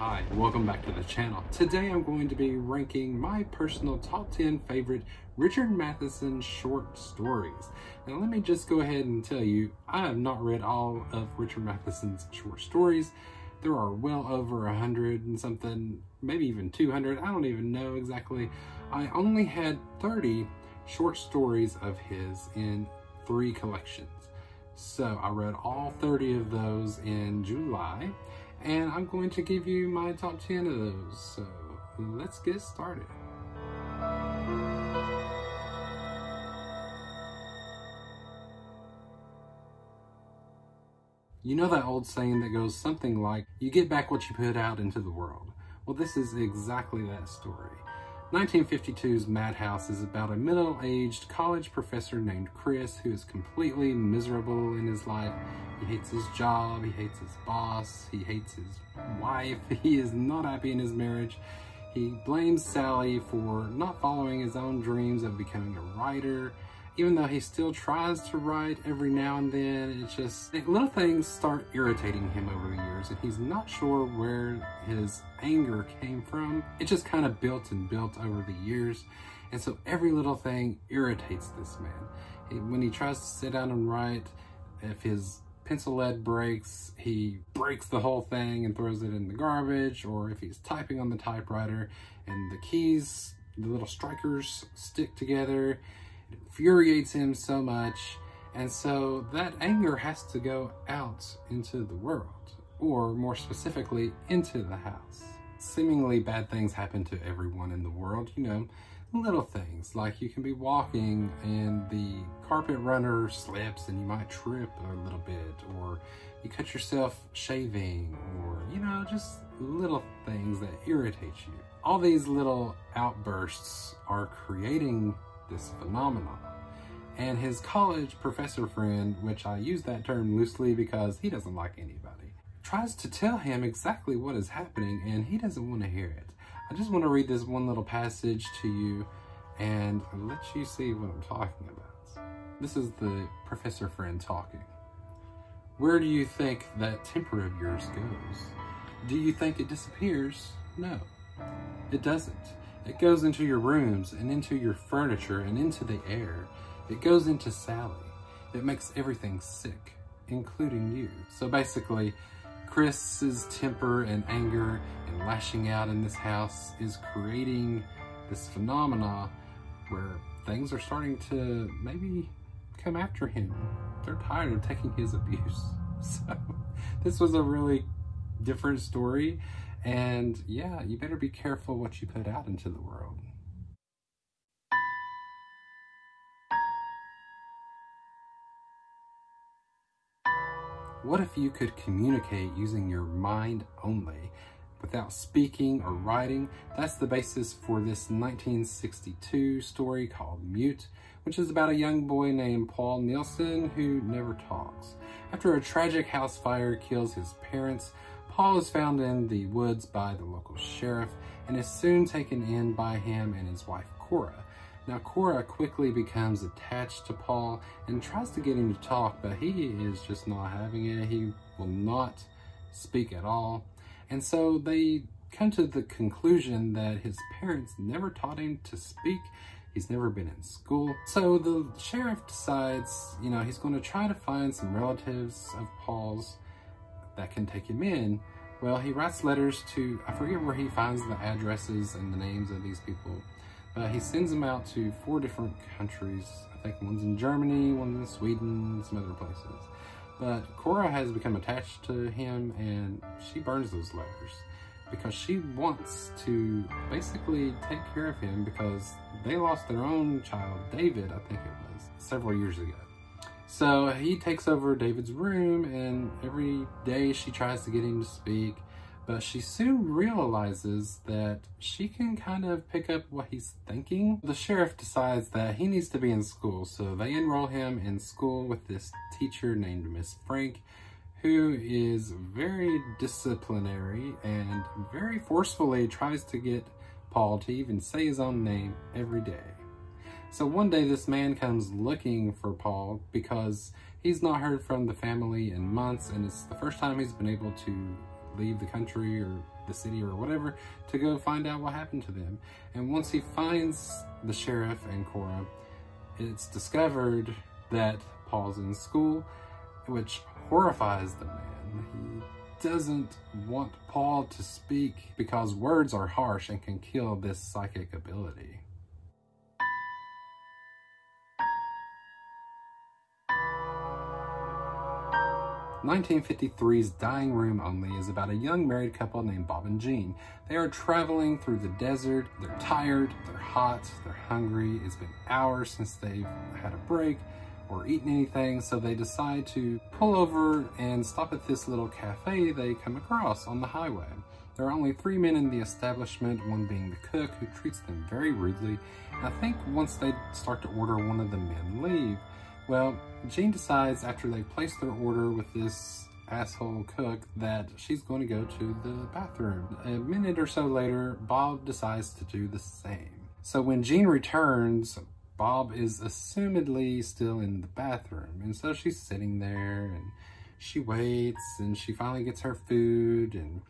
Hi, welcome back to the channel. Today I'm going to be ranking my personal top 10 favorite Richard Matheson short stories. Now let me just go ahead and tell you, I have not read all of Richard Matheson's short stories. There are well over a hundred and something, maybe even 200, I don't even know exactly. I only had 30 short stories of his in three collections. So I read all 30 of those in July and I'm going to give you my top 10 of those. So let's get started. You know that old saying that goes something like, you get back what you put out into the world. Well, this is exactly that story. 1952's Madhouse is about a middle-aged college professor named Chris who is completely miserable in his life. He hates his job, he hates his boss, he hates his wife, he is not happy in his marriage. He blames Sally for not following his own dreams of becoming a writer even though he still tries to write every now and then, it's just little things start irritating him over the years and he's not sure where his anger came from. It just kind of built and built over the years. And so every little thing irritates this man. when he tries to sit down and write, if his pencil lead breaks, he breaks the whole thing and throws it in the garbage, or if he's typing on the typewriter and the keys, the little strikers stick together, infuriates him so much. And so that anger has to go out into the world, or more specifically, into the house. Seemingly bad things happen to everyone in the world, you know, little things like you can be walking and the carpet runner slips and you might trip a little bit, or you cut yourself shaving, or, you know, just little things that irritate you. All these little outbursts are creating this phenomenon. And his college professor friend, which I use that term loosely because he doesn't like anybody, tries to tell him exactly what is happening and he doesn't want to hear it. I just want to read this one little passage to you and let you see what I'm talking about. This is the professor friend talking. Where do you think that temper of yours goes? Do you think it disappears? No, it doesn't. It goes into your rooms and into your furniture and into the air. It goes into Sally. It makes everything sick, including you. So basically, Chris's temper and anger and lashing out in this house is creating this phenomena where things are starting to maybe come after him. They're tired of taking his abuse. So this was a really different story and yeah, you better be careful what you put out into the world. What if you could communicate using your mind only without speaking or writing? That's the basis for this 1962 story called Mute, which is about a young boy named Paul Nielsen who never talks. After a tragic house fire kills his parents, Paul is found in the woods by the local sheriff and is soon taken in by him and his wife Cora. Now Cora quickly becomes attached to Paul and tries to get him to talk, but he is just not having it. He will not speak at all. And so they come to the conclusion that his parents never taught him to speak. He's never been in school. So the sheriff decides, you know, he's going to try to find some relatives of Paul's that can take him in, well, he writes letters to, I forget where he finds the addresses and the names of these people, but he sends them out to four different countries. I think one's in Germany, one's in Sweden, some other places. But Cora has become attached to him and she burns those letters because she wants to basically take care of him because they lost their own child, David, I think it was, several years ago. So he takes over David's room and every day she tries to get him to speak, but she soon realizes that she can kind of pick up what he's thinking. The sheriff decides that he needs to be in school, so they enroll him in school with this teacher named Miss Frank, who is very disciplinary and very forcefully tries to get Paul to even say his own name every day. So one day this man comes looking for Paul because he's not heard from the family in months and it's the first time he's been able to leave the country or the city or whatever to go find out what happened to them. And once he finds the sheriff and Cora, it's discovered that Paul's in school, which horrifies the man. He doesn't want Paul to speak because words are harsh and can kill this psychic ability. 1953's Dying Room Only is about a young married couple named Bob and Jean. They are traveling through the desert. They're tired, they're hot, they're hungry. It's been hours since they've had a break or eaten anything, so they decide to pull over and stop at this little cafe they come across on the highway. There are only three men in the establishment, one being the cook, who treats them very rudely. I think once they start to order, one of the men leave. Well, Jean decides after they place their order with this asshole cook that she's going to go to the bathroom. A minute or so later, Bob decides to do the same. So when Jean returns, Bob is assumedly still in the bathroom. And so she's sitting there and she waits and she finally gets her food and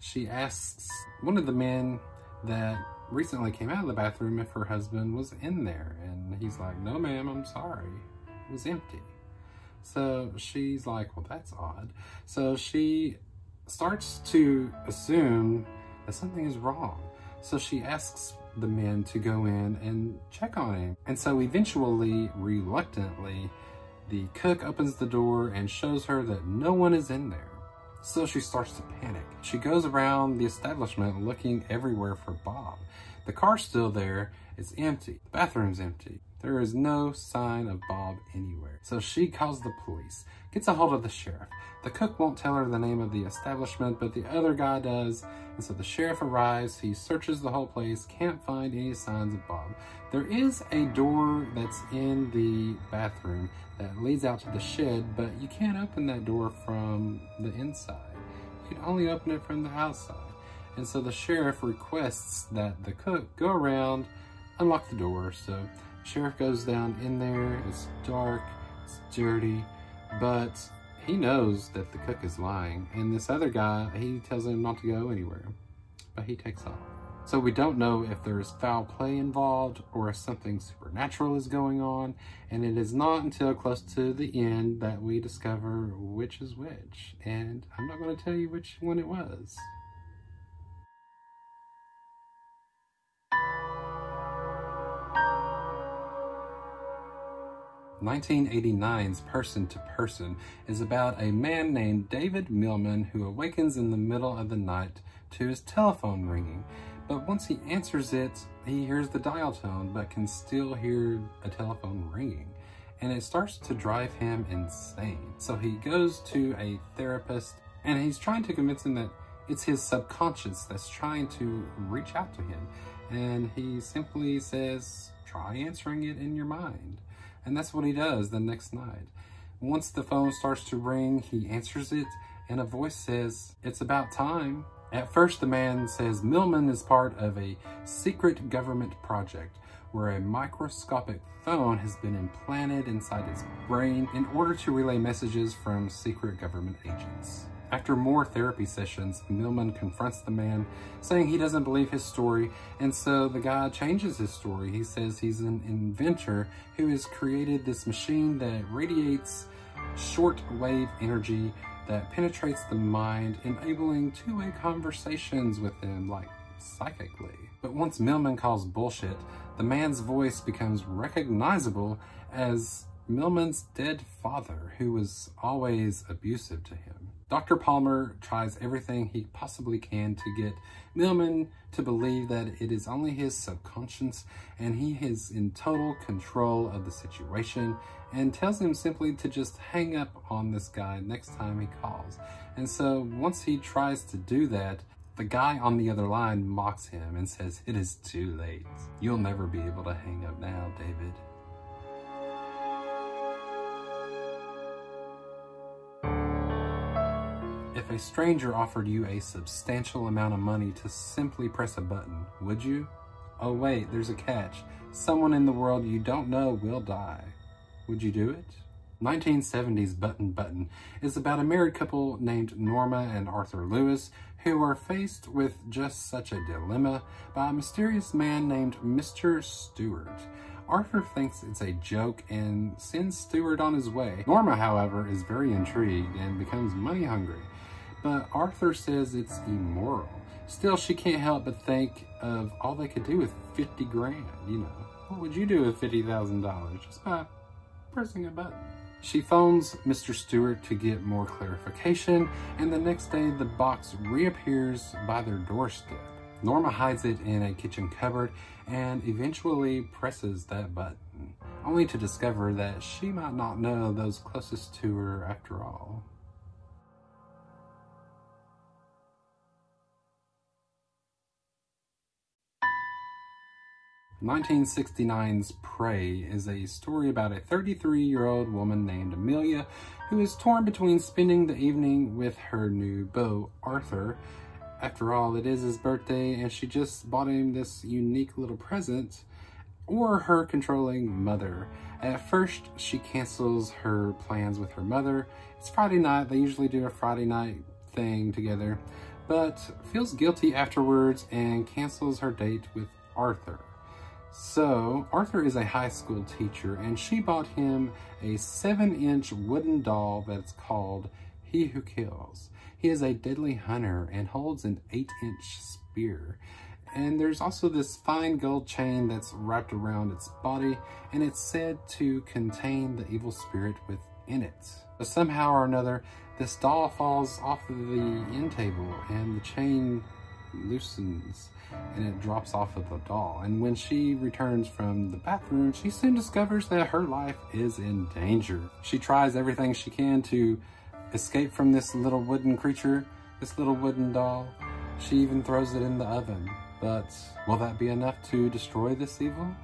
she asks one of the men that recently came out of the bathroom if her husband was in there. And he's like, no ma'am, I'm sorry was empty. So she's like, well, that's odd. So she starts to assume that something is wrong. So she asks the men to go in and check on him. And so eventually, reluctantly, the cook opens the door and shows her that no one is in there. So she starts to panic. She goes around the establishment looking everywhere for Bob. The car's still there, it's empty. The bathroom's empty. There is no sign of Bob anywhere. So she calls the police, gets a hold of the sheriff. The cook won't tell her the name of the establishment, but the other guy does. And so the sheriff arrives, he searches the whole place, can't find any signs of Bob. There is a door that's in the bathroom that leads out to the shed, but you can't open that door from the inside. You can only open it from the outside. And so the sheriff requests that the cook go around, unlock the door. So Sheriff goes down in there, it's dark, it's dirty, but he knows that the cook is lying. And this other guy, he tells him not to go anywhere, but he takes off. So we don't know if there's foul play involved or if something supernatural is going on. And it is not until close to the end that we discover which is which. And I'm not going to tell you which one it was. 1989's Person to Person is about a man named David Millman who awakens in the middle of the night to his telephone ringing. But once he answers it, he hears the dial tone but can still hear a telephone ringing. And it starts to drive him insane. So he goes to a therapist and he's trying to convince him that it's his subconscious that's trying to reach out to him. And he simply says, try answering it in your mind. And that's what he does the next night. Once the phone starts to ring, he answers it, and a voice says, It's about time. At first, the man says Millman is part of a secret government project where a microscopic phone has been implanted inside his brain in order to relay messages from secret government agents. After more therapy sessions, Millman confronts the man, saying he doesn't believe his story, and so the guy changes his story. He says he's an inventor who has created this machine that radiates short-wave energy that penetrates the mind, enabling two-way conversations with them, like psychically. But once Millman calls bullshit, the man's voice becomes recognizable as Millman's dead father, who was always abusive to him. Dr. Palmer tries everything he possibly can to get Millman to believe that it is only his subconscious and he is in total control of the situation and tells him simply to just hang up on this guy next time he calls. And so once he tries to do that, the guy on the other line mocks him and says, it is too late. You'll never be able to hang up now, David. If a stranger offered you a substantial amount of money to simply press a button, would you? Oh wait, there's a catch. Someone in the world you don't know will die. Would you do it? 1970's Button Button is about a married couple named Norma and Arthur Lewis who are faced with just such a dilemma by a mysterious man named Mr. Stewart. Arthur thinks it's a joke and sends Stewart on his way. Norma, however, is very intrigued and becomes money hungry, but Arthur says it's immoral. Still, she can't help but think of all they could do with 50 grand, you know. What would you do with $50,000 just by pressing a button? She phones Mr. Stewart to get more clarification, and the next day the box reappears by their doorstep. Norma hides it in a kitchen cupboard and eventually presses that button, only to discover that she might not know those closest to her after all. 1969's Prey is a story about a 33-year-old woman named Amelia who is torn between spending the evening with her new beau, Arthur. After all, it is his birthday and she just bought him this unique little present, or her controlling mother. At first, she cancels her plans with her mother. It's Friday night. They usually do a Friday night thing together, but feels guilty afterwards and cancels her date with Arthur. So, Arthur is a high school teacher, and she bought him a 7-inch wooden doll that's called He Who Kills. He is a deadly hunter and holds an 8-inch spear. And there's also this fine gold chain that's wrapped around its body, and it's said to contain the evil spirit within it. But somehow or another, this doll falls off of the end table, and the chain loosens and it drops off of the doll. And when she returns from the bathroom, she soon discovers that her life is in danger. She tries everything she can to escape from this little wooden creature, this little wooden doll. She even throws it in the oven. But will that be enough to destroy this evil?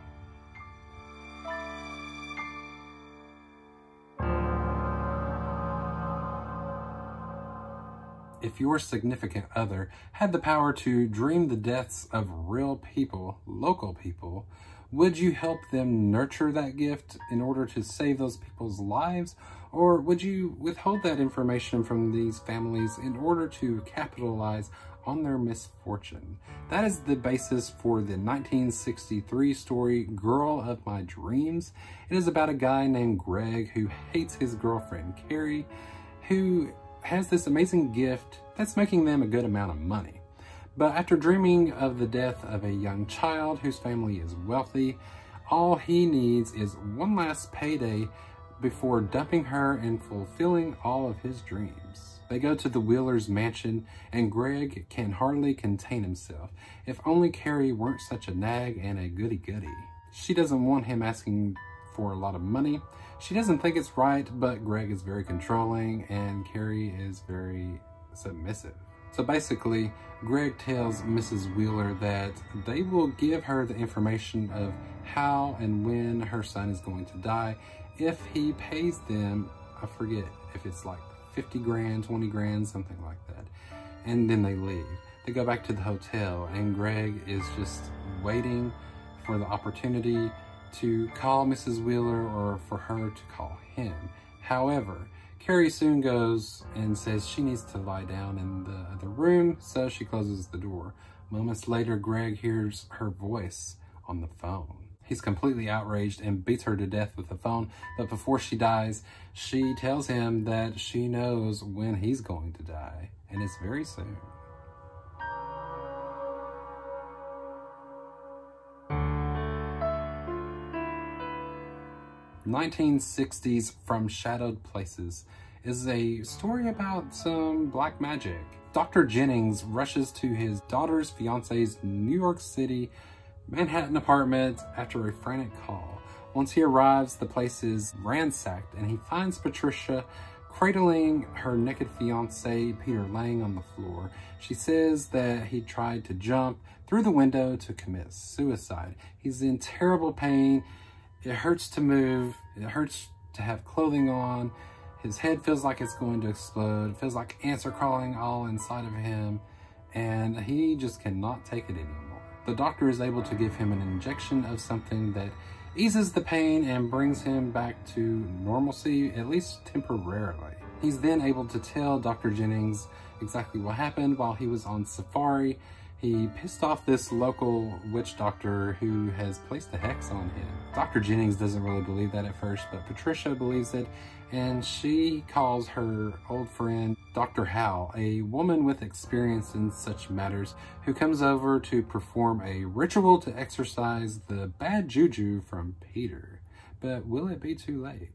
If your significant other had the power to dream the deaths of real people, local people, would you help them nurture that gift in order to save those people's lives? Or would you withhold that information from these families in order to capitalize on their misfortune? That is the basis for the 1963 story Girl of My Dreams. It is about a guy named Greg who hates his girlfriend Carrie, who has this amazing gift that's making them a good amount of money. But after dreaming of the death of a young child whose family is wealthy, all he needs is one last payday before dumping her and fulfilling all of his dreams. They go to the Wheelers' mansion, and Greg can hardly contain himself. If only Carrie weren't such a nag and a goody-goody. She doesn't want him asking for a lot of money. She doesn't think it's right, but Greg is very controlling and Carrie is very submissive. So basically, Greg tells Mrs. Wheeler that they will give her the information of how and when her son is going to die if he pays them, I forget if it's like 50 grand, 20 grand, something like that. And then they leave. They go back to the hotel and Greg is just waiting for the opportunity to call Mrs. Wheeler or for her to call him. However, Carrie soon goes and says she needs to lie down in the other room, so she closes the door. Moments later, Greg hears her voice on the phone. He's completely outraged and beats her to death with the phone, but before she dies, she tells him that she knows when he's going to die, and it's very soon. 1960s From Shadowed Places is a story about some black magic. Dr. Jennings rushes to his daughter's fiance's New York City Manhattan apartment after a frantic call. Once he arrives, the place is ransacked and he finds Patricia cradling her naked fiance, Peter, laying on the floor. She says that he tried to jump through the window to commit suicide. He's in terrible pain it hurts to move. It hurts to have clothing on. His head feels like it's going to explode. It feels like ants are crawling all inside of him. And he just cannot take it anymore. The doctor is able to give him an injection of something that eases the pain and brings him back to normalcy, at least temporarily. He's then able to tell Dr. Jennings exactly what happened while he was on safari. He pissed off this local witch doctor who has placed a hex on him. Dr. Jennings doesn't really believe that at first, but Patricia believes it, and she calls her old friend Dr. Howe, a woman with experience in such matters, who comes over to perform a ritual to exorcise the bad juju from Peter. But will it be too late?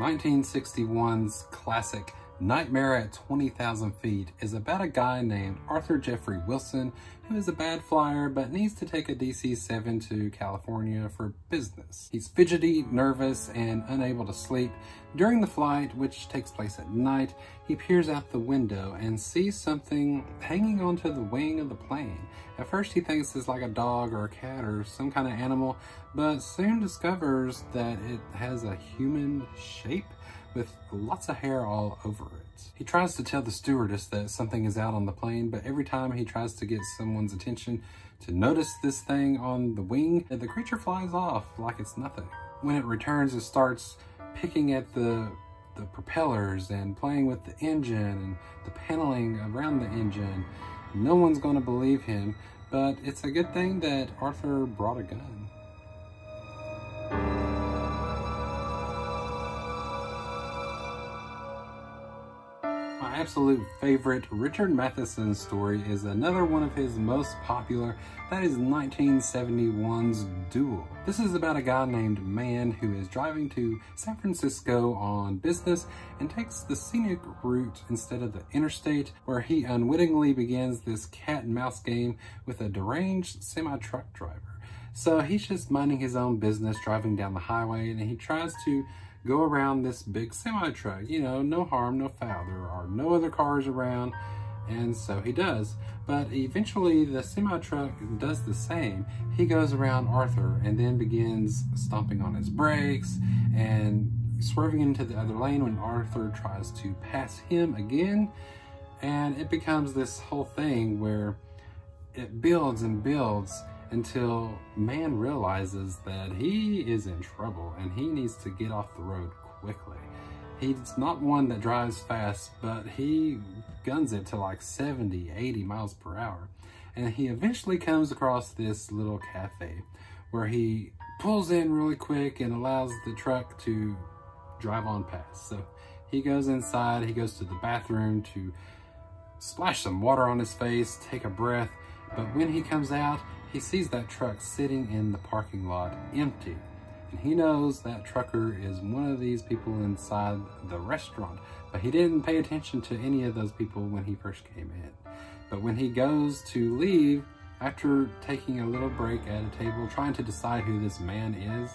1961's classic Nightmare at 20,000 Feet is about a guy named Arthur Jeffrey Wilson who is a bad flyer but needs to take a DC-7 to California for business. He's fidgety, nervous, and unable to sleep. During the flight, which takes place at night, he peers out the window and sees something hanging onto the wing of the plane. At first he thinks it's like a dog or a cat or some kind of animal, but soon discovers that it has a human shape with lots of hair all over it. He tries to tell the stewardess that something is out on the plane, but every time he tries to get someone's attention to notice this thing on the wing, the creature flies off like it's nothing. When it returns, it starts picking at the the propellers and playing with the engine and the paneling around the engine. No one's going to believe him, but it's a good thing that Arthur brought a gun. Absolute favorite, Richard Matheson story is another one of his most popular, that is 1971's Duel. This is about a guy named Mann who is driving to San Francisco on business and takes the scenic route instead of the interstate where he unwittingly begins this cat and mouse game with a deranged semi-truck driver. So he's just minding his own business driving down the highway and he tries to go around this big semi truck. You know, no harm, no foul. There are no other cars around. And so he does. But eventually the semi truck does the same. He goes around Arthur and then begins stomping on his brakes and swerving into the other lane when Arthur tries to pass him again. And it becomes this whole thing where it builds and builds until Mann realizes that he is in trouble and he needs to get off the road quickly. He's not one that drives fast, but he guns it to like 70, 80 miles per hour. And he eventually comes across this little cafe where he pulls in really quick and allows the truck to drive on past. So he goes inside, he goes to the bathroom to splash some water on his face, take a breath. But when he comes out, he sees that truck sitting in the parking lot empty. And he knows that trucker is one of these people inside the restaurant, but he didn't pay attention to any of those people when he first came in. But when he goes to leave, after taking a little break at a table, trying to decide who this man is,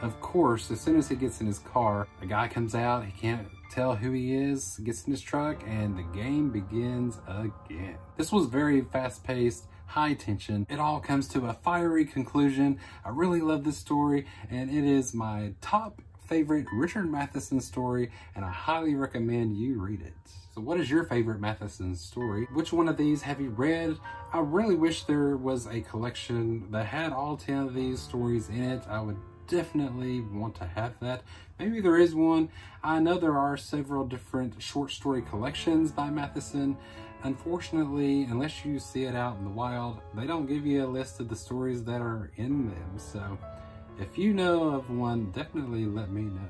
of course, as soon as he gets in his car, a guy comes out, he can't tell who he is, gets in his truck, and the game begins again. This was very fast-paced, high tension. It all comes to a fiery conclusion. I really love this story, and it is my top favorite Richard Matheson story, and I highly recommend you read it. So what is your favorite Matheson story? Which one of these have you read? I really wish there was a collection that had all 10 of these stories in it. I would definitely want to have that. Maybe there is one. I know there are several different short story collections by Matheson. Unfortunately, unless you see it out in the wild, they don't give you a list of the stories that are in them. So if you know of one, definitely let me know.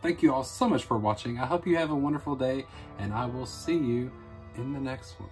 Thank you all so much for watching. I hope you have a wonderful day and I will see you in the next one.